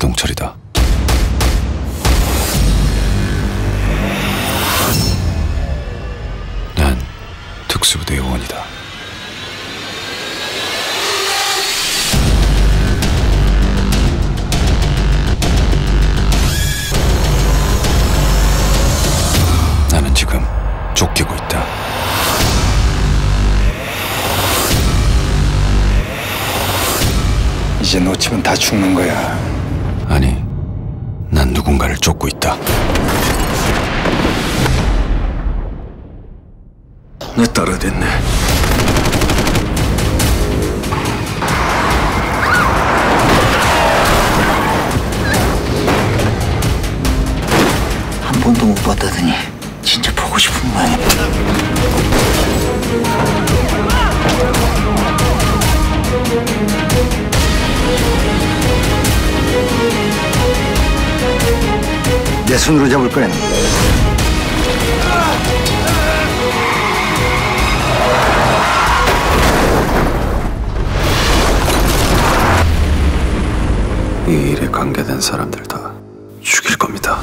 강철이다. 난 특수부대 요원이다. 나는 지금 쫓기고 있다. 이제 놓치면 다 죽는 거야. 누군가를 쫓고 있다. 내 딸아 됐네. 한 번도 못 봤다더니 진짜 보고 싶은 모양이야. 내 손으로 잡을 거야. 이 일에 관계된 사람들 다 죽일 겁니다.